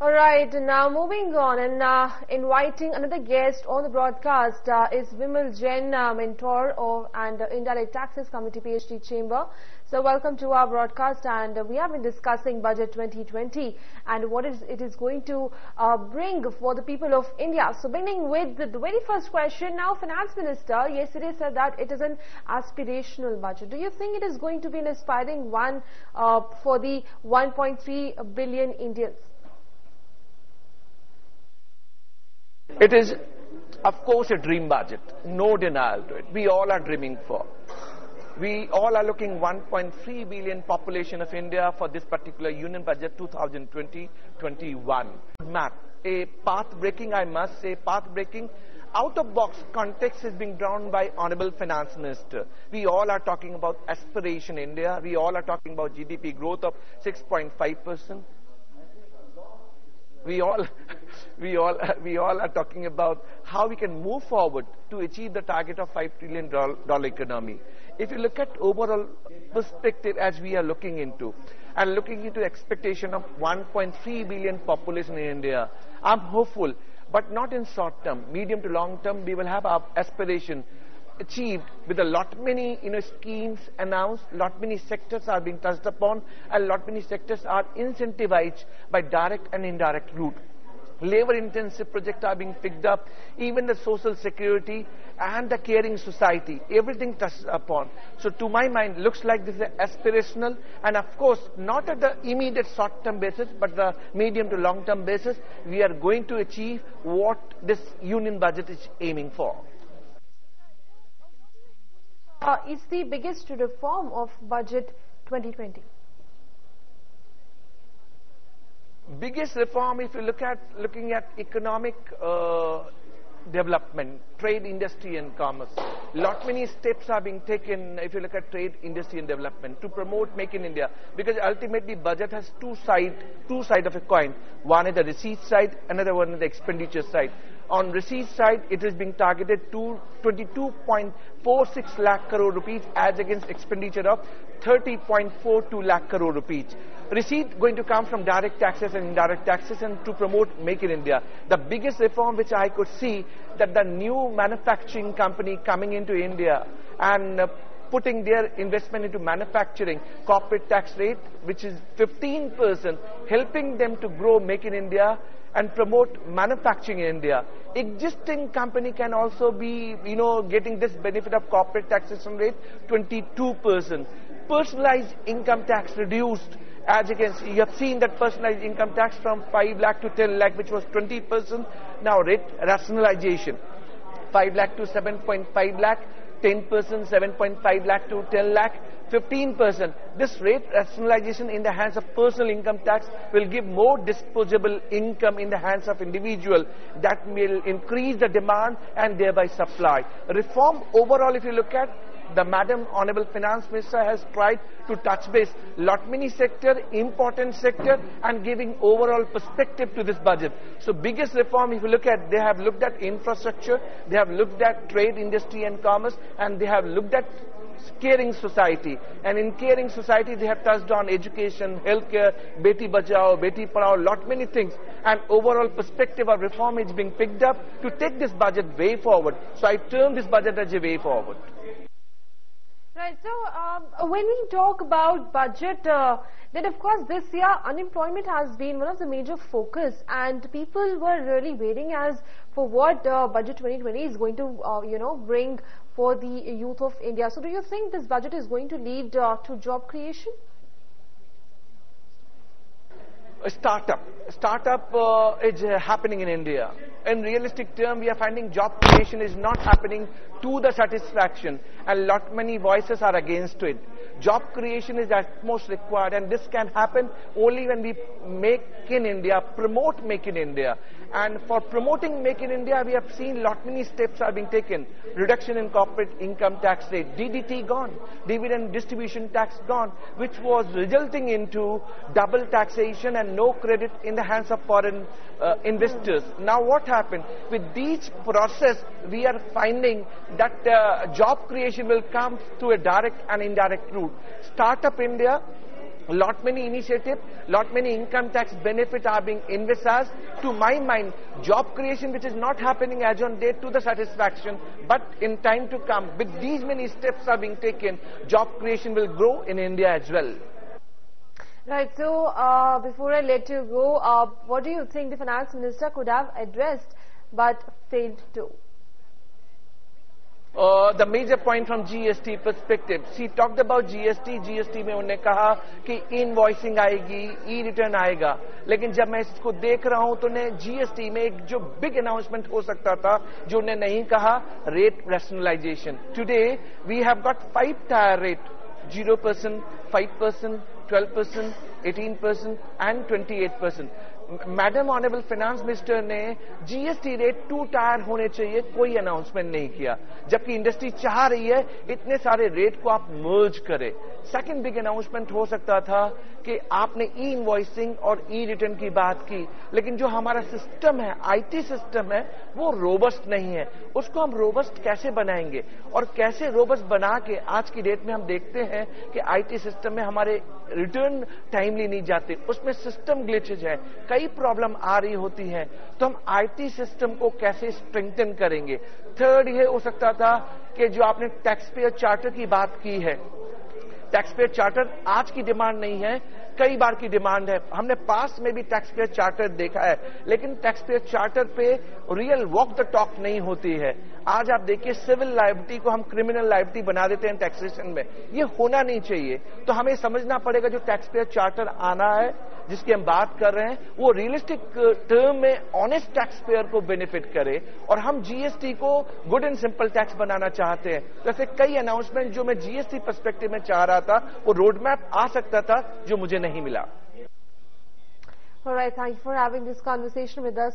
All right, now moving on and uh, inviting another guest on the broadcast uh, is Vimal Jain, uh, mentor of and Indirect Taxes Committee PhD Chamber. So welcome to our broadcast and we have been discussing Budget 2020 and what is it is going to uh, bring for the people of India. So beginning with the, the very first question, now Finance Minister yesterday said that it is an aspirational budget. Do you think it is going to be an inspiring one uh, for the 1.3 billion Indians? It is, of course, a dream budget. No denial to it. We all are dreaming for. We all are looking 1.3 billion population of India for this particular union budget 2020-21. Map, a path breaking, I must say, path breaking out of box context is being drawn by honorable finance minister we all are talking about aspiration india we all are talking about gdp growth of 6.5 percent we all we all we all are talking about how we can move forward to achieve the target of 5 trillion dollar economy. If you look at overall perspective as we are looking into and looking into expectation of 1.3 billion population in india i'm hopeful but not in short term. Medium to long term we will have our aspiration achieved with a lot many you know schemes announced lot many sectors are being touched upon and lot many sectors are incentivized by direct and indirect route. Labor intensive projects are being picked up even the social security and the caring society everything touched upon. So to my mind looks like this is aspirational and of course not at the immediate short term basis but the medium to long term basis we are going to achieve what this union budget is aiming for uh, is the biggest reform of budget 2020? Biggest reform, if you look at looking at economic uh, development, trade, industry, and commerce. Lot many steps are being taken. If you look at trade, industry, and development to promote Make in India, because ultimately budget has two side, two side of a coin. One is the receipt side, another one is the expenditure side. On receipt side, it is being targeted to 22.46 lakh crore rupees as against expenditure of 30.42 lakh crore rupees. Receipt going to come from direct taxes and indirect taxes and to promote Make in India. The biggest reform which I could see that the new manufacturing company coming into India and uh, putting their investment into manufacturing corporate tax rate which is 15% helping them to grow Make in India and promote manufacturing in India. Existing company can also be, you know, getting this benefit of corporate taxation rate 22%. Personalized income tax reduced as you can see, you have seen that personalized income tax from 5 lakh to 10 lakh which was 20%, now rate rationalization. 5 lakh to 7.5 lakh, 10%, 7.5 lakh to 10 lakh, 15%. This rate rationalization in the hands of personal income tax will give more disposable income in the hands of individual. That will increase the demand and thereby supply. Reform overall, if you look at the Madam Honorable Finance Minister has tried to touch base lot many sector, important sector and giving overall perspective to this budget. So biggest reform if you look at, they have looked at infrastructure, they have looked at trade, industry and commerce and they have looked at caring society. And in caring society, they have touched on education, healthcare, Beti Bachao, Beti Padhao, lot many things. And overall perspective of reform is being picked up to take this budget way forward. So I term this budget as a way forward. Right. So um, when we talk about budget, uh, then of course this year unemployment has been one of the major focus, and people were really waiting as for what uh, budget 2020 is going to, uh, you know, bring for the youth of India. So do you think this budget is going to lead uh, to job creation? Startup. Startup uh, is uh, happening in India. In realistic term, we are finding job creation is not happening to the satisfaction and lot many voices are against it. Job creation is at most required and this can happen only when we make in India, promote make in India. And for promoting Make in India, we have seen lot many steps are being taken. Reduction in corporate income tax rate, DDT gone, dividend distribution tax gone, which was resulting into double taxation and no credit in the hands of foreign uh, investors. Now what happened? With these process, we are finding that uh, job creation will come through a direct and indirect route. Startup India lot many initiative, lot many income tax benefit are being envisaged. To my mind, job creation which is not happening as on date to the satisfaction, but in time to come, with these many steps are being taken, job creation will grow in India as well. Right, so uh, before I let you go, uh, what do you think the finance minister could have addressed but failed to? Uh, the major point from GST perspective. She talked about GST. GST में उन्होंने कहा कि invoicing आएगी ई return आएगा लेकिन जब मैं इसको देख रहा हूँ तो ने जीएसटी में एक जो बिग अनाउंसमेंट हो सकता था जो उन्हें नहीं कहा rate rationalisation today we have got five tier rate zero percent five percent 12%, 18% and 28%. Madam honourable finance minister ने जीएसटी रेट टू टायर होने चाहिए, कोई अनाउंसमेंट नहीं किया। जबकि इंडस्ट्री चाह रही है, इतने सारे रेट को आप मर्ज करें। सेकंड बिग अनाउंसमेंट हो सकता था कि आपने ई इनवॉइसिंग और ई रिटर्न की बात की, लेकिन जो हमारा सिस्टम है आईटी सिस्टम है, वो रोबस्ट नहीं है। उसको हम रोबस्ट कैसे बनाएँगे? और कैसे रोबस्ट बना के आज की डेट में हम देखते हैं कि आईटी सिस्टम में हमारे रिटर्न टाइमली नहीं जाते। उसमें सिस्टम ग्लिचेज है। कई प्रॉब्लम आ रही होती है तो हम आईटी सिस्टम को कैसे स्ट्रेंथन करेंगे? थर्ड ये हो सकता था कि जो आपने टैक्स पेयर चार्टर की बात की है टैक्स पेयर चार्टर आज की डिमांड नहीं है, कई बार की डिमांड है। हमने पास में भी टैक्स पेयर चार्टर देखा है, लेकिन टैक्स पेयर चार्टर पे रियल वॉक द टॉक नहीं होती है। आज आप देखिए सिविल लाइबिलिटी को हम क्रिमिनल लाइबिलिटी बना देते हैं टैक्सेशन में। ये होना नहीं चाहिए। तो हमें समझना पड़ेगा जो टैक्स पेयर चार्टर आना है जिसकी हम बात कर रहे हैं वो रियलिस्टिक टर्म uh, में ऑनेस्ट टैक्स पेयर को बेनिफिट करे। और हम जीएसटी को गुड एंड सिंपल टैक्स बनाना चाहते हैं। तो ऐसे कई अनाउंसमेंट जो मैं जीएसटी परस्पेक्टिव में चाह रहा था वो रोडमैप आ सकता था जो मुझे नहीं मिला। All right, thank you for having this conversation with us.